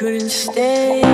couldn't stay.